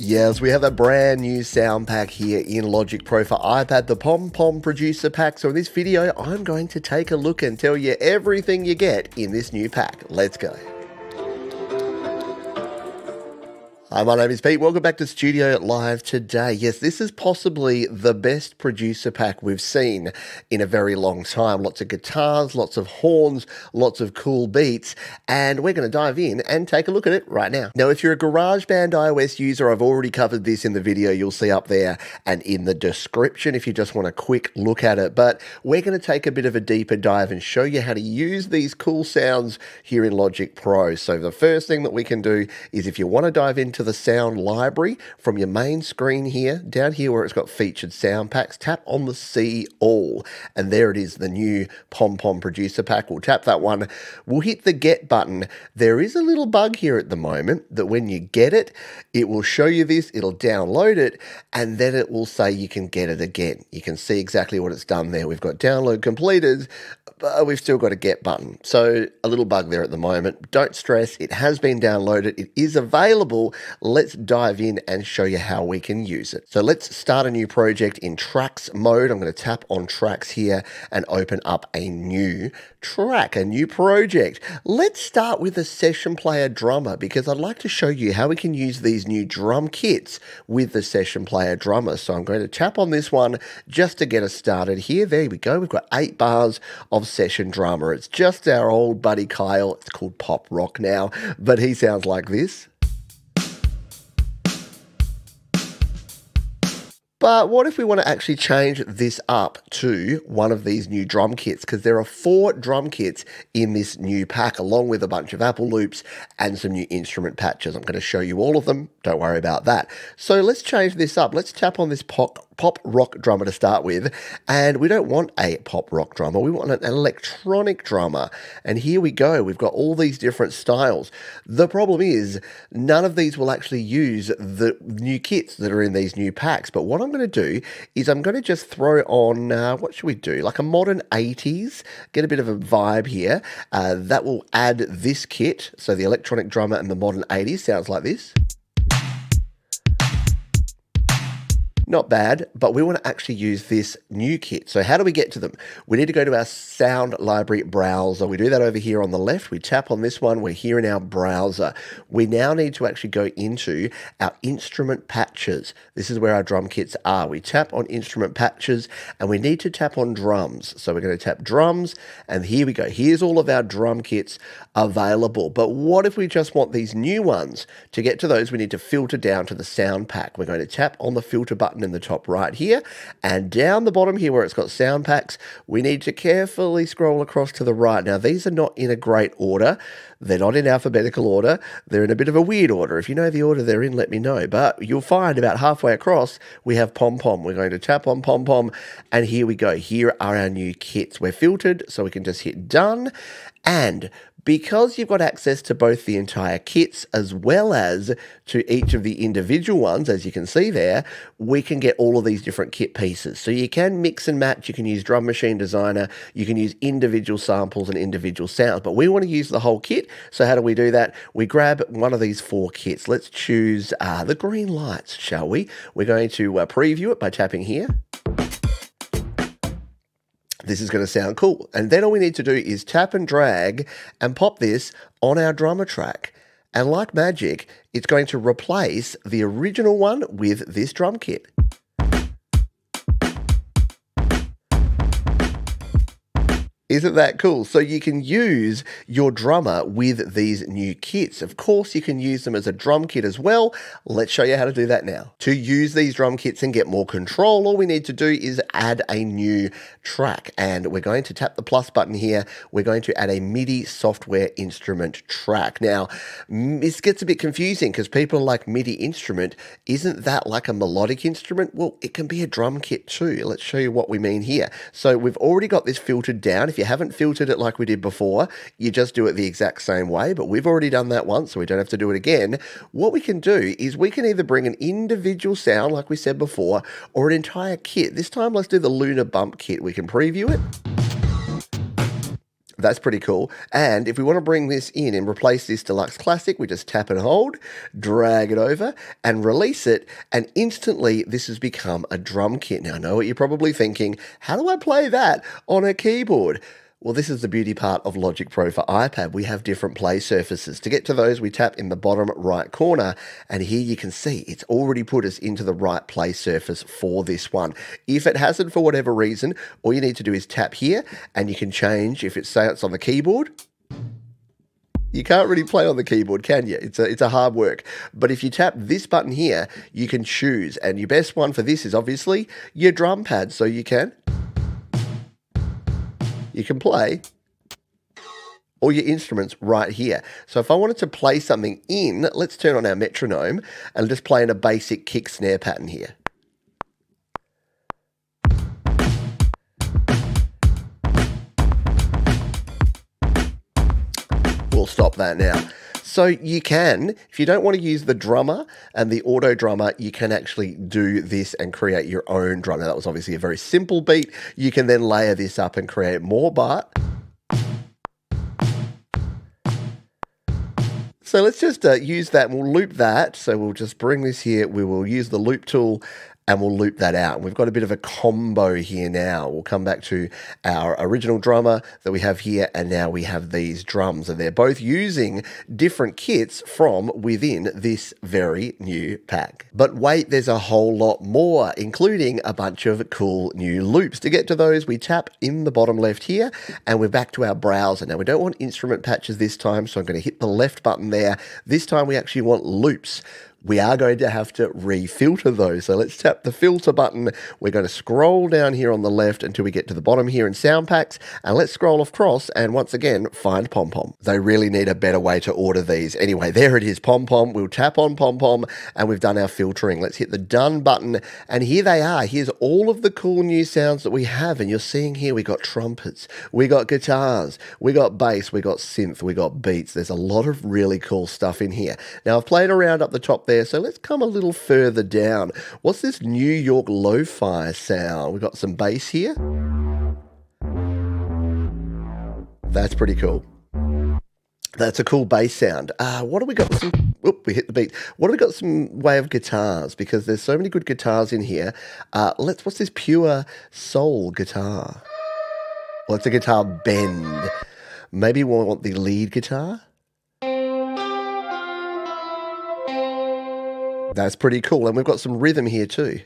Yes, we have a brand new sound pack here in Logic Pro for iPad, the Pom Pom Producer Pack. So in this video, I'm going to take a look and tell you everything you get in this new pack. Let's go. Hi, my name is Pete. Welcome back to Studio Live today. Yes, this is possibly the best producer pack we've seen in a very long time. Lots of guitars, lots of horns, lots of cool beats, and we're going to dive in and take a look at it right now. Now, if you're a GarageBand iOS user, I've already covered this in the video you'll see up there and in the description if you just want a quick look at it. But we're going to take a bit of a deeper dive and show you how to use these cool sounds here in Logic Pro. So the first thing that we can do is if you want to dive into the sound library from your main screen here, down here where it's got featured sound packs, tap on the See All. And there it is, the new Pom Pom Producer Pack. We'll tap that one. We'll hit the Get button. There is a little bug here at the moment that when you get it, it will show you this, it'll download it, and then it will say you can get it again. You can see exactly what it's done there. We've got download completed, but we've still got a Get button. So a little bug there at the moment. Don't stress, it has been downloaded. It is available let's dive in and show you how we can use it. So let's start a new project in tracks mode. I'm going to tap on tracks here and open up a new track, a new project. Let's start with a session player drummer because I'd like to show you how we can use these new drum kits with the session player drummer. So I'm going to tap on this one just to get us started here. There we go. We've got eight bars of session drummer. It's just our old buddy Kyle. It's called Pop Rock now, but he sounds like this. But what if we want to actually change this up to one of these new drum kits? Because there are four drum kits in this new pack, along with a bunch of Apple loops and some new instrument patches. I'm going to show you all of them. Don't worry about that. So let's change this up. Let's tap on this pop, pop rock drummer to start with. And we don't want a pop rock drummer. We want an electronic drummer. And here we go. We've got all these different styles. The problem is none of these will actually use the new kits that are in these new packs. But what going to do is I'm going to just throw on, uh, what should we do? Like a modern 80s, get a bit of a vibe here. Uh, that will add this kit. So the electronic drummer and the modern 80s sounds like this. Not bad, but we want to actually use this new kit. So how do we get to them? We need to go to our sound library browser. We do that over here on the left. We tap on this one. We're here in our browser. We now need to actually go into our instrument patches. This is where our drum kits are. We tap on instrument patches and we need to tap on drums. So we're going to tap drums and here we go. Here's all of our drum kits available. But what if we just want these new ones? To get to those, we need to filter down to the sound pack. We're going to tap on the filter button button in the top right here. And down the bottom here where it's got sound packs, we need to carefully scroll across to the right. Now, these are not in a great order. They're not in alphabetical order. They're in a bit of a weird order. If you know the order they're in, let me know. But you'll find about halfway across, we have Pom Pom. We're going to tap on Pom Pom. And here we go. Here are our new kits. We're filtered, so we can just hit done. And because you've got access to both the entire kits as well as to each of the individual ones, as you can see there, we can get all of these different kit pieces. So you can mix and match, you can use Drum Machine Designer, you can use individual samples and individual sounds, but we want to use the whole kit. So how do we do that? We grab one of these four kits. Let's choose uh, the green lights, shall we? We're going to uh, preview it by tapping here this is going to sound cool. And then all we need to do is tap and drag and pop this on our drummer track. And like magic, it's going to replace the original one with this drum kit. Isn't that cool? So you can use your drummer with these new kits. Of course, you can use them as a drum kit as well. Let's show you how to do that now. To use these drum kits and get more control, all we need to do is add a new track. And we're going to tap the plus button here. We're going to add a MIDI software instrument track. Now, this gets a bit confusing because people like MIDI instrument. Isn't that like a melodic instrument? Well, it can be a drum kit too. Let's show you what we mean here. So we've already got this filtered down. If you haven't filtered it like we did before, you just do it the exact same way, but we've already done that once, so we don't have to do it again. What we can do is we can either bring an individual sound, like we said before, or an entire kit. This time, let's do the Lunar Bump kit. We can preview it. That's pretty cool. And if we want to bring this in and replace this Deluxe Classic, we just tap and hold, drag it over, and release it. And instantly, this has become a drum kit. Now, I know what you're probably thinking. How do I play that on a keyboard? Well, this is the beauty part of Logic Pro for iPad. We have different play surfaces. To get to those, we tap in the bottom right corner, and here you can see it's already put us into the right play surface for this one. If it hasn't for whatever reason, all you need to do is tap here, and you can change if it's say it's on the keyboard. You can't really play on the keyboard, can you? It's a, it's a hard work. But if you tap this button here, you can choose. And your best one for this is obviously your drum pad. So you can you can play all your instruments right here. So if I wanted to play something in, let's turn on our metronome and just play in a basic kick snare pattern here. We'll stop that now. So you can, if you don't want to use the drummer and the auto drummer, you can actually do this and create your own drum. Now that was obviously a very simple beat. You can then layer this up and create more, but So let's just uh, use that and we'll loop that. So we'll just bring this here. We will use the loop tool and we'll loop that out. We've got a bit of a combo here now. We'll come back to our original drummer that we have here, and now we have these drums, and they're both using different kits from within this very new pack. But wait, there's a whole lot more, including a bunch of cool new loops. To get to those, we tap in the bottom left here, and we're back to our browser. Now, we don't want instrument patches this time, so I'm going to hit the left button there. This time, we actually want loops we are going to have to refilter those. So let's tap the filter button. We're going to scroll down here on the left until we get to the bottom here in sound packs. And let's scroll across and once again, find Pom Pom. They really need a better way to order these. Anyway, there it is, Pom Pom. We'll tap on Pom Pom and we've done our filtering. Let's hit the done button. And here they are. Here's all of the cool new sounds that we have. And you're seeing here, we got trumpets, we got guitars, we got bass, we got synth, we got beats. There's a lot of really cool stuff in here. Now I've played around up the top there. So let's come a little further down. What's this New York lo-fi sound? We've got some bass here. That's pretty cool. That's a cool bass sound. Uh, what do we got? Some, whoop, we hit the beat. What do we got? Some way of guitars because there's so many good guitars in here. Uh, let's. What's this pure soul guitar? Well, it's a guitar bend. Maybe we want the lead guitar. That's pretty cool. And we've got some rhythm here too.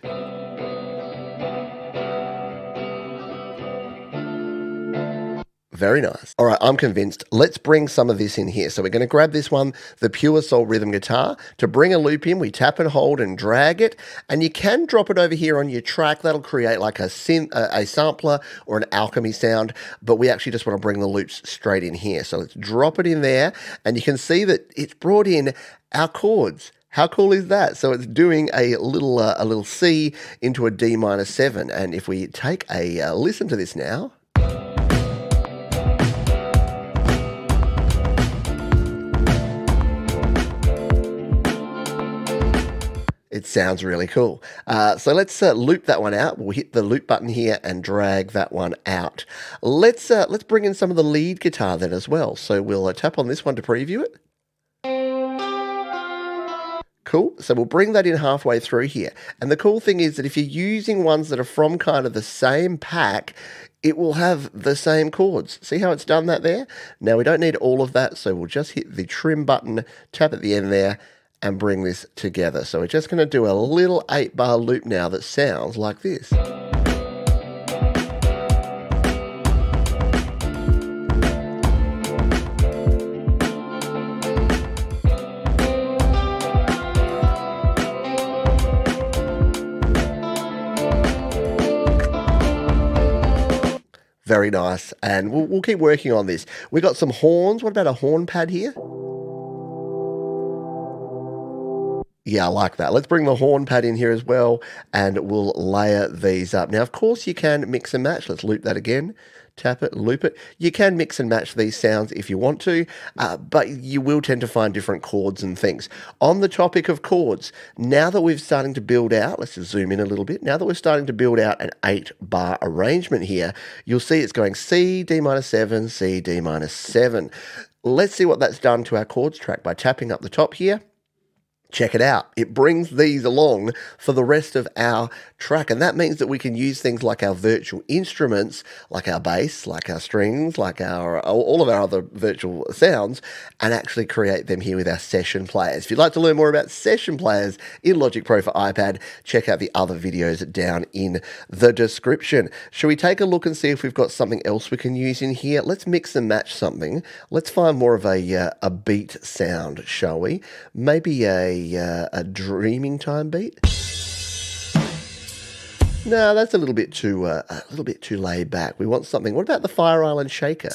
Very nice. All right, I'm convinced. Let's bring some of this in here. So we're going to grab this one, the Pure Soul Rhythm Guitar. To bring a loop in, we tap and hold and drag it. And you can drop it over here on your track. That'll create like a synth, a, sampler or an alchemy sound. But we actually just want to bring the loops straight in here. So let's drop it in there. And you can see that it's brought in our chords. How cool is that? So it's doing a little uh, a little C into a D minor seven, and if we take a uh, listen to this now. It sounds really cool. Uh, so let's uh, loop that one out. We'll hit the loop button here and drag that one out. Let's uh, let's bring in some of the lead guitar then as well. So we'll uh, tap on this one to preview it. Cool. So we'll bring that in halfway through here. And the cool thing is that if you're using ones that are from kind of the same pack, it will have the same chords. See how it's done that there? Now we don't need all of that, so we'll just hit the trim button, tap at the end there, and bring this together. So we're just going to do a little 8 bar loop now that sounds like this. Nice. And we'll, we'll keep working on this. We got some horns. What about a horn pad here? Yeah, I like that. Let's bring the horn pad in here as well, and we'll layer these up. Now, of course, you can mix and match. Let's loop that again. Tap it, loop it. You can mix and match these sounds if you want to, uh, but you will tend to find different chords and things. On the topic of chords, now that we're starting to build out, let's just zoom in a little bit. Now that we're starting to build out an eight bar arrangement here, you'll see it's going C, D minor 7, C, D minor 7. Let's see what that's done to our chords track by tapping up the top here check it out. It brings these along for the rest of our track. And that means that we can use things like our virtual instruments, like our bass, like our strings, like our all of our other virtual sounds, and actually create them here with our session players. If you'd like to learn more about session players in Logic Pro for iPad, check out the other videos down in the description. Shall we take a look and see if we've got something else we can use in here? Let's mix and match something. Let's find more of a, uh, a beat sound, shall we? Maybe a uh, a dreaming time beat. No, that's a little bit too uh, a little bit too laid back. We want something. What about the Fire Island Shaker?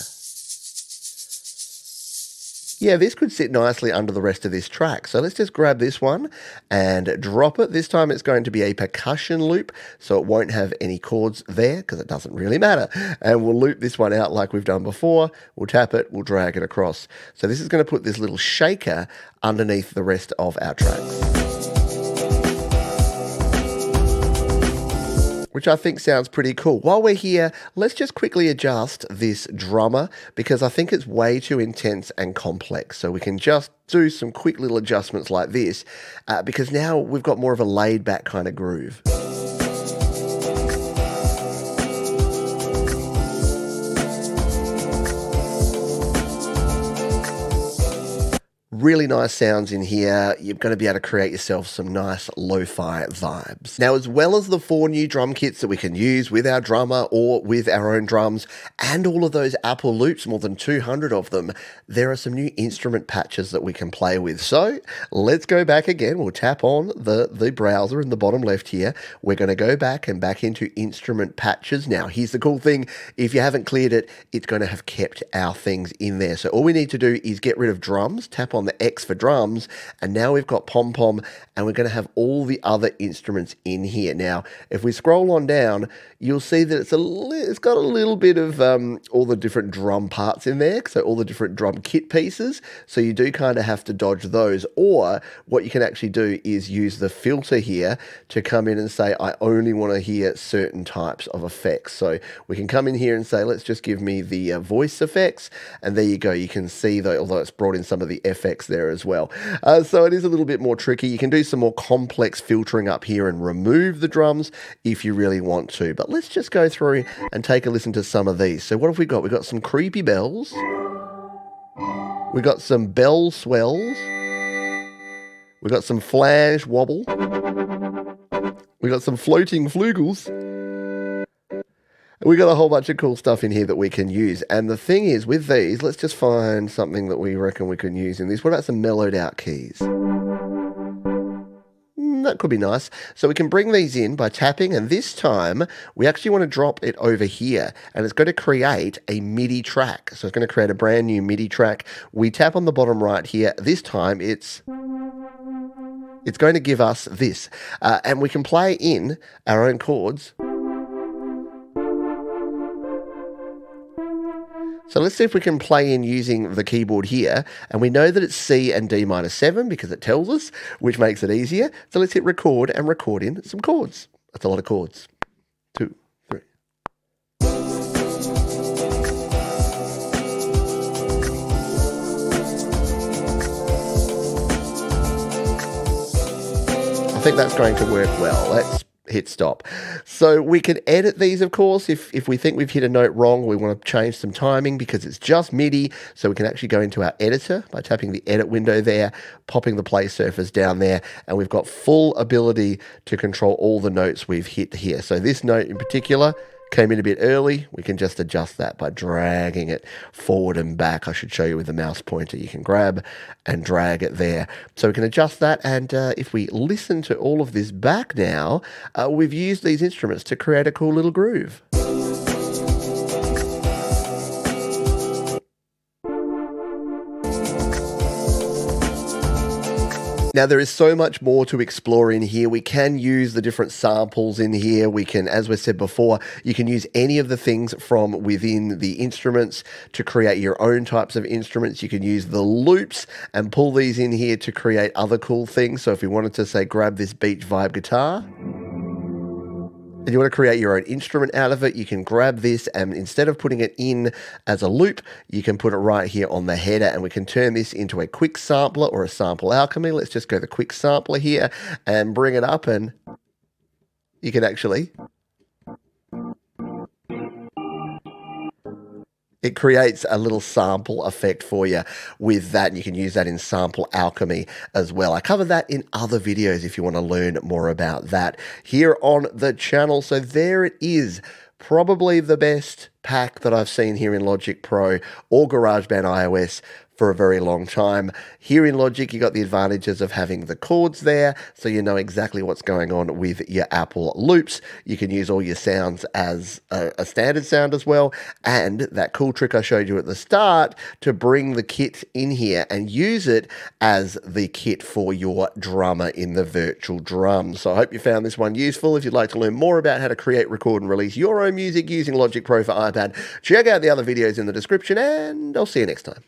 Yeah, this could sit nicely under the rest of this track. So let's just grab this one and drop it. This time it's going to be a percussion loop, so it won't have any chords there because it doesn't really matter. And we'll loop this one out like we've done before. We'll tap it, we'll drag it across. So this is going to put this little shaker underneath the rest of our tracks. Which I think sounds pretty cool. While we're here, let's just quickly adjust this drummer because I think it's way too intense and complex. So we can just do some quick little adjustments like this uh, because now we've got more of a laid back kind of groove. Really nice sounds in here. You're going to be able to create yourself some nice lo-fi vibes. Now, as well as the four new drum kits that we can use with our drummer or with our own drums, and all of those Apple loops, more than 200 of them, there are some new instrument patches that we can play with. So let's go back again. We'll tap on the, the browser in the bottom left here. We're going to go back and back into instrument patches. Now, here's the cool thing. If you haven't cleared it, it's going to have kept our things in there. So all we need to do is get rid of drums, tap on the X for drums, and now we've got pom pom, and we're going to have all the other instruments in here. Now, if we scroll on down, you'll see that it's a it's got a little bit of um, all the different drum parts in there, so all the different drum kit pieces. So you do kind of have to dodge those, or what you can actually do is use the filter here to come in and say I only want to hear certain types of effects. So we can come in here and say let's just give me the uh, voice effects, and there you go. You can see that although it's brought in some of the FX there as well. Uh, so it is a little bit more tricky. You can do some more complex filtering up here and remove the drums if you really want to. But let's just go through and take a listen to some of these. So what have we got? We've got some creepy bells. We've got some bell swells. We've got some flash wobble. We've got some floating flugels. We got a whole bunch of cool stuff in here that we can use. And the thing is, with these, let's just find something that we reckon we can use in this. What about some mellowed out keys? Mm, that could be nice. So we can bring these in by tapping, and this time we actually want to drop it over here, and it's going to create a MIDI track. So it's going to create a brand new MIDI track. We tap on the bottom right here. This time it's it's going to give us this, uh, and we can play in our own chords. So let's see if we can play in using the keyboard here. And we know that it's C and D minor 7 because it tells us, which makes it easier. So let's hit record and record in some chords. That's a lot of chords. Two, three. I think that's going to work well. Let's hit stop. So we can edit these, of course, if, if we think we've hit a note wrong, we want to change some timing because it's just MIDI. So we can actually go into our editor by tapping the edit window there, popping the play surface down there, and we've got full ability to control all the notes we've hit here. So this note in particular, came in a bit early, we can just adjust that by dragging it forward and back. I should show you with the mouse pointer. You can grab and drag it there. So we can adjust that. And uh, if we listen to all of this back now, uh, we've used these instruments to create a cool little groove. Now, there is so much more to explore in here. We can use the different samples in here. We can, as we said before, you can use any of the things from within the instruments to create your own types of instruments. You can use the loops and pull these in here to create other cool things. So if you wanted to say, grab this beach vibe guitar, and you want to create your own instrument out of it, you can grab this and instead of putting it in as a loop, you can put it right here on the header and we can turn this into a quick sampler or a sample alchemy. Let's just go the quick sampler here and bring it up and you can actually it creates a little sample effect for you with that. And you can use that in sample alchemy as well. I cover that in other videos if you want to learn more about that here on the channel. So there it is. Probably the best pack that I've seen here in Logic Pro or GarageBand iOS for a very long time. Here in Logic, you got the advantages of having the chords there, so you know exactly what's going on with your Apple loops. You can use all your sounds as a, a standard sound as well, and that cool trick I showed you at the start to bring the kit in here and use it as the kit for your drummer in the virtual drums. So I hope you found this one useful. If you'd like to learn more about how to create, record, and release your own music using Logic Pro for iPad, check out the other videos in the description, and I'll see you next time.